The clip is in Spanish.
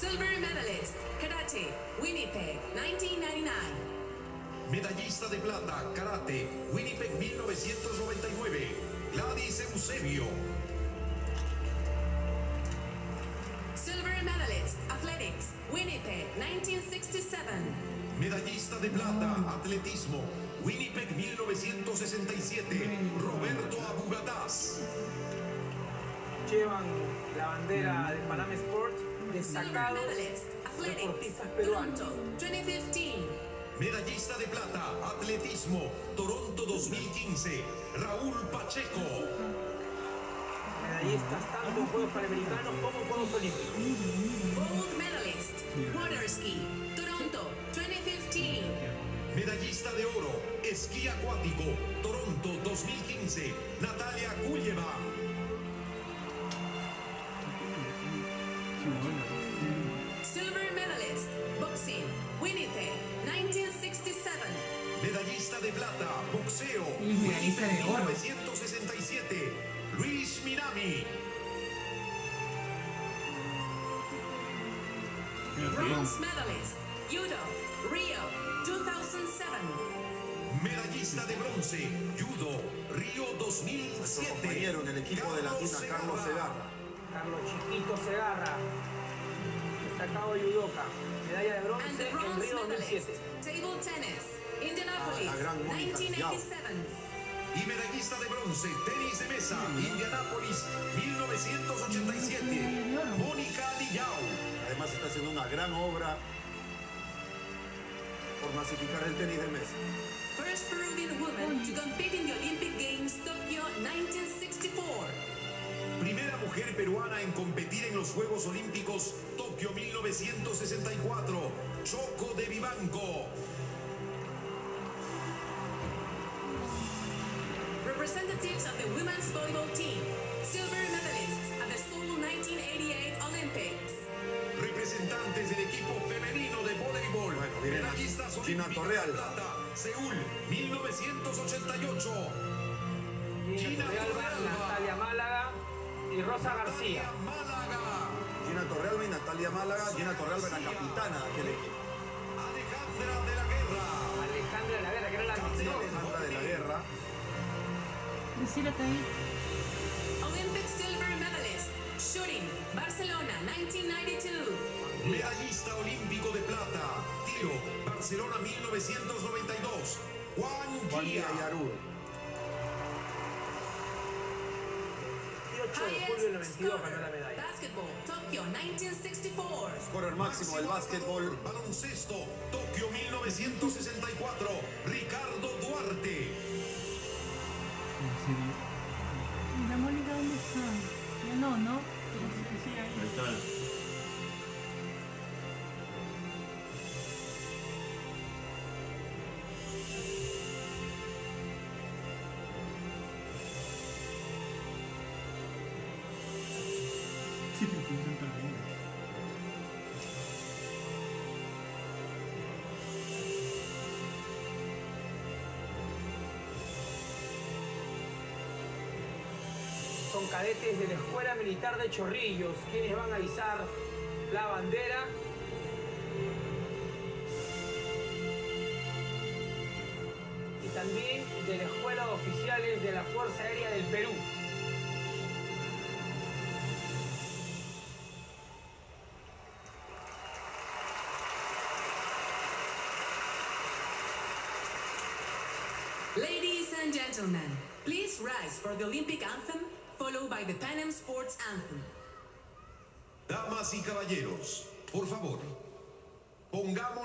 Silver medalist, Karate, Winnipeg, 1999. Medallista de plata, karate, Winnipeg 1999, Gladys Eusebio. Silver medalist, athletics, Winnipeg, 1967. Medallista de plata, atletismo, Winnipeg 1967, Roberto Abugataz. Llevan la bandera de Panam Sport Silver destacados medalist, athletics, deportistas peruanos. Toronto, 2015. Medallista de plata, atletismo, Toronto 2015, Raúl Pacheco. Medallistas tanto en Juegos Panamericanos como en Juegos Olímpicos. Gold medalist, water ski, Toronto, 2015. Medallista de oro, esquí acuático, Toronto 2015, Natalia Kulleva. Plata, boxeo, Y medallista de oro. 1967, Luis Minami. Bronze medalist, judo, Rio, 2007. Medallista de bronce, judo, Río 2007. compañero en el equipo de Latina, Carlos Segarra. Carlos Chiquito Segarra, destacado judoka. Medalla de bronce en bronze Río medalist, 2007. table tennis, Indianapolis, la gran Mónica 1987. Y medallista de bronce, tenis de mesa, Indianápolis 1987, Mónica Dillao. Además está haciendo una gran obra por masificar el tenis de mesa. First Peruvian woman to compete in the Olympic Games Tokyo 1964. Primera mujer peruana en competir en los Juegos Olímpicos Tokio 1964, Choco de Vivanco. Representatives of the women's volleyball team, silver medalists at the Seoul 1988 Olympics. Representantes del equipo femenino de voleibol, Bueno, viene la medallistas Gina olímpicas de plata, Seúl 1988. Gina Torrealba. Natalia Málaga y Rosa García. Natalia Málaga, Gina Torrealba y Natalia Málaga. Gina Torrealba era capitana de aquel equipo. Ahí. Olympic silver medalist, shooting, Barcelona 1992. medallista olímpico de plata, tiro, Barcelona 1992, Juan Juan Gia. Díaz Yarur. 28 de julio del 92 ganó la medalla. Basketball, Tokyo 1964. Scorer máximo del básquetbol. Baloncesto, Tokio 1964, Cadetes de la Escuela Militar de Chorrillos, quienes van a izar la bandera. Y también de la Escuela de Oficiales de la Fuerza Aérea del Perú. Ladies and gentlemen, please rise for the Olympic anthem, followed by the Pan Sports anthem. Damas y caballeros, por favor, pongámonos